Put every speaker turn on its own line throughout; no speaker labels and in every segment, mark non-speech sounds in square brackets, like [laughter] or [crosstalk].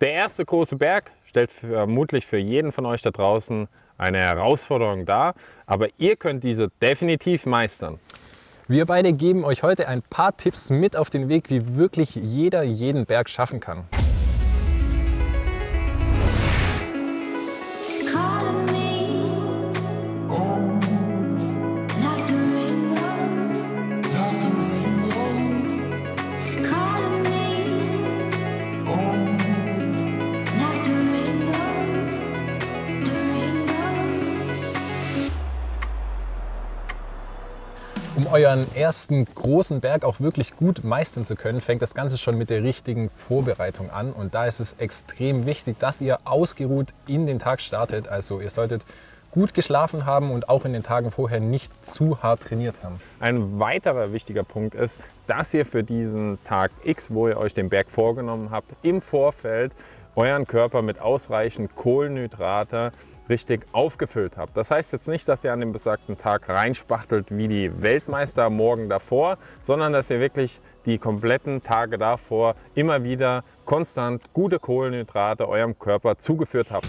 Der erste große Berg stellt vermutlich für jeden von euch da draußen eine Herausforderung dar, aber ihr könnt diese definitiv meistern.
Wir beide geben euch heute ein paar Tipps mit auf den Weg, wie wirklich jeder jeden Berg schaffen kann. Um euren ersten großen Berg auch wirklich gut meistern zu können, fängt das Ganze schon mit der richtigen Vorbereitung an. Und da ist es extrem wichtig, dass ihr ausgeruht in den Tag startet. Also ihr solltet gut geschlafen haben und auch in den Tagen vorher nicht zu hart trainiert haben.
Ein weiterer wichtiger Punkt ist, dass ihr für diesen Tag X, wo ihr euch den Berg vorgenommen habt, im Vorfeld euren Körper mit ausreichend Kohlenhydrate richtig aufgefüllt habt. Das heißt jetzt nicht, dass ihr an dem besagten Tag reinspachtelt wie die Weltmeister Morgen davor, sondern dass ihr wirklich die kompletten Tage davor immer wieder konstant gute Kohlenhydrate eurem Körper zugeführt habt.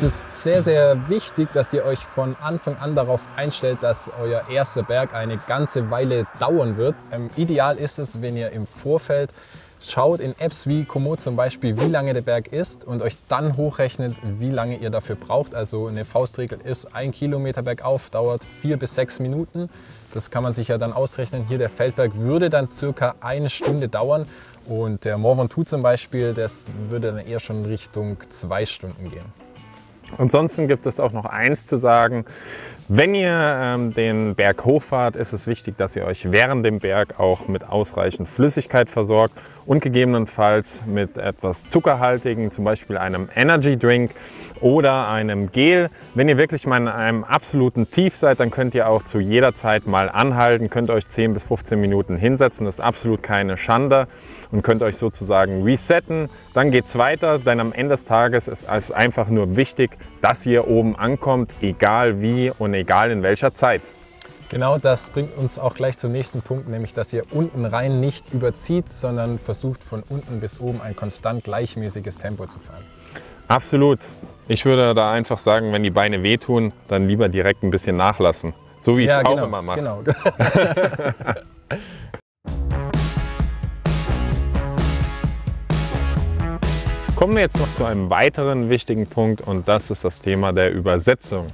Es ist sehr, sehr wichtig, dass ihr euch von Anfang an darauf einstellt, dass euer erster Berg eine ganze Weile dauern wird. Ähm, ideal ist es, wenn ihr im Vorfeld schaut in Apps wie Komoot zum Beispiel, wie lange der Berg ist und euch dann hochrechnet, wie lange ihr dafür braucht. Also eine Faustregel ist, ein Kilometer bergauf dauert vier bis sechs Minuten. Das kann man sich ja dann ausrechnen. Hier der Feldberg würde dann circa eine Stunde dauern und der Mont Ventoux zum Beispiel, das würde dann eher schon Richtung zwei Stunden gehen.
Ansonsten gibt es auch noch eins zu sagen. Wenn ihr ähm, den Berg hochfahrt, ist es wichtig, dass ihr euch während dem Berg auch mit ausreichend Flüssigkeit versorgt und gegebenenfalls mit etwas zuckerhaltigen, zum Beispiel einem Energy Drink oder einem Gel. Wenn ihr wirklich mal in einem absoluten Tief seid, dann könnt ihr auch zu jeder Zeit mal anhalten, könnt euch 10 bis 15 Minuten hinsetzen, das ist absolut keine Schande und könnt euch sozusagen resetten. Dann geht es weiter, denn am Ende des Tages ist es einfach nur wichtig, dass ihr oben ankommt, egal wie und egal in welcher Zeit.
Genau, das bringt uns auch gleich zum nächsten Punkt, nämlich dass ihr unten rein nicht überzieht, sondern versucht von unten bis oben ein konstant gleichmäßiges Tempo zu fahren.
Absolut. Ich würde da einfach sagen, wenn die Beine wehtun, dann lieber direkt ein bisschen nachlassen. So wie ich ja, es genau, auch immer mache. Genau. [laughs] [laughs] Kommen wir jetzt noch zu einem weiteren wichtigen Punkt und das ist das Thema der Übersetzung.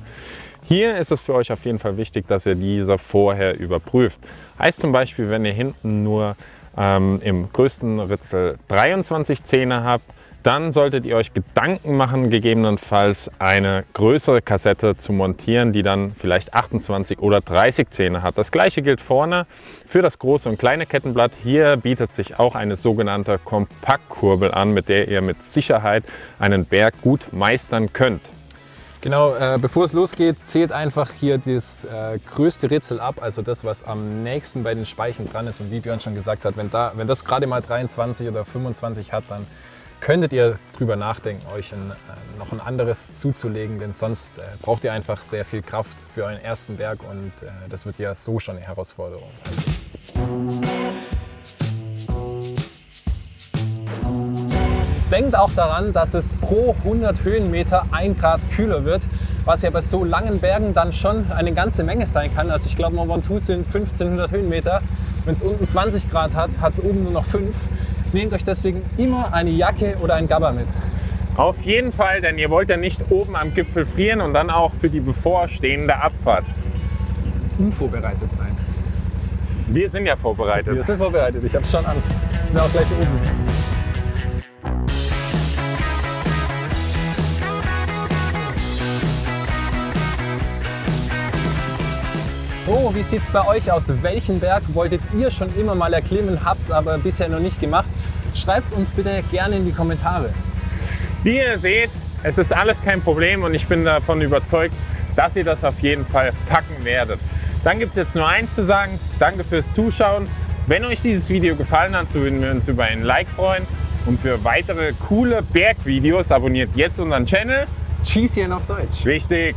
Hier ist es für euch auf jeden Fall wichtig, dass ihr diese vorher überprüft. Heißt zum Beispiel, wenn ihr hinten nur ähm, im größten Ritzel 23 Zähne habt, dann solltet ihr euch Gedanken machen, gegebenenfalls eine größere Kassette zu montieren, die dann vielleicht 28 oder 30 Zähne hat. Das gleiche gilt vorne für das große und kleine Kettenblatt. Hier bietet sich auch eine sogenannte Kompaktkurbel an, mit der ihr mit Sicherheit einen Berg gut meistern könnt.
Genau, äh, bevor es losgeht, zählt einfach hier das äh, größte Ritzel ab, also das, was am nächsten bei den Speichen dran ist. Und wie Björn schon gesagt hat, wenn, da, wenn das gerade mal 23 oder 25 hat, dann könntet ihr drüber nachdenken, euch ein, äh, noch ein anderes zuzulegen, denn sonst äh, braucht ihr einfach sehr viel Kraft für euren ersten Berg und äh, das wird ja so schon eine Herausforderung. Denkt auch daran, dass es pro 100 Höhenmeter 1 Grad kühler wird, was ja bei so langen Bergen dann schon eine ganze Menge sein kann. Also ich glaube, Mont Ventoux sind 1500 Höhenmeter. Wenn es unten 20 Grad hat, hat es oben nur noch 5. Nehmt euch deswegen immer eine Jacke oder ein Gabber mit.
Auf jeden Fall, denn ihr wollt ja nicht oben am Gipfel frieren und dann auch für die bevorstehende Abfahrt
unvorbereitet sein.
Wir sind ja vorbereitet.
Wir sind vorbereitet, ich habe es schon an. Wir sind auch gleich oben. So, wie sieht es bei euch aus? Welchen Berg wolltet ihr schon immer mal erklimmen, habt es aber bisher noch nicht gemacht? Schreibt es uns bitte gerne in die Kommentare.
Wie ihr seht, es ist alles kein Problem und ich bin davon überzeugt, dass ihr das auf jeden Fall packen werdet. Dann gibt es jetzt nur eins zu sagen. Danke fürs Zuschauen. Wenn euch dieses Video gefallen hat, so würden wir uns über ein Like freuen. Und für weitere coole Bergvideos abonniert jetzt unseren Channel.
Cheesien auf Deutsch.
Wichtig.